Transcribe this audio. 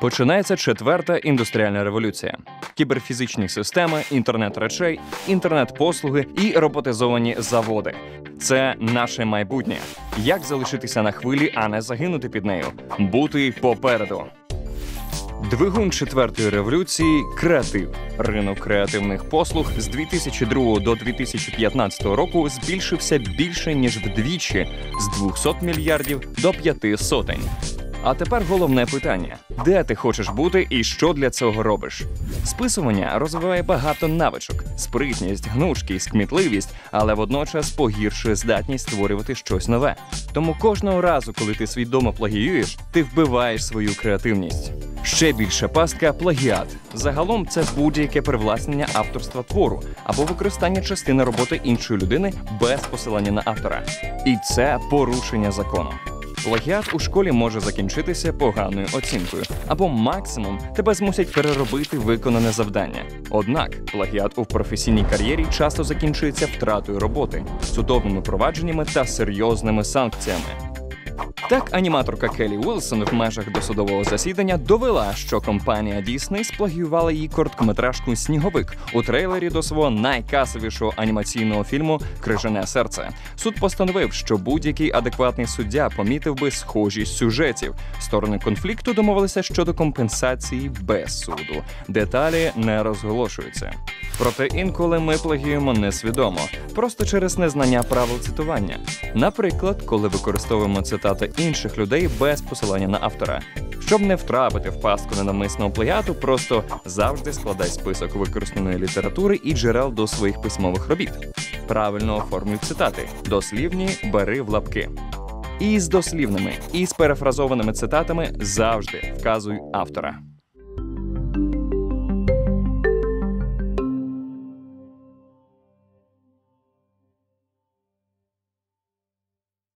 Починається четверта індустріальна революція: кіберфізичні системи, інтернет речей, інтернет-послуги і роботизовані заводи. Це наше майбутнє. Як залишитися на хвилі, а не загинути під нею, бути попереду. Двигун четвертої революції креатив. Ринок креативних послуг з 2002 до 2015 року збільшився більше ніж вдвічі з 200 мільярдів до п'яти сотень. А тепер головне питання: де ти хочеш бути і що для цього робиш? Списування розвиває багато навичок: спритність, гнучкість, кмітливість, але водночас погіршує здатність створювати щось нове. Тому кожного разу, коли ти свідомо плагіюєш, ти вбиваєш свою креативність. Ще більша пастка плагіат. Загалом це будь-яке привласнення авторства твору або використання частини роботи іншої людини без посилання на автора. І це порушення закону. Плагіат у школі може закінчитися поганою оцінкою, або максимум тебе змусять переробити виконане завдання. Однак плагіат у професійній кар'єрі часто закінчується втратою роботи, судовними провадженнями та серйозними санкціями. Так, аніматорка Келі Уилсон в межах досудового засідання довела, що компанія Disney сплагіювала її короткометражку Сніговик у трейлері до свого найкасовішого анімаційного фільму Крижане серце. Суд постановив, що будь-який адекватний суддя помітив би схожість сюжетів. Сторони конфлікту домовилися щодо компенсації без суду. Деталі не розголошуються. Проте інколи ми плагіюємо несвідомо, просто через незнання правил цитування. Наприклад, коли використовуємо цитати інших людей без посилання на автора. Щоб не втрапити в пастку ненавмисного плагіату, просто завжди складай список використаної літератури і джерел до своїх письмових робіт. Правильно оформлюй цитати, дослівні бери в лапки. І з дослівними, і з перефразованими цитатами завжди вказуй автора.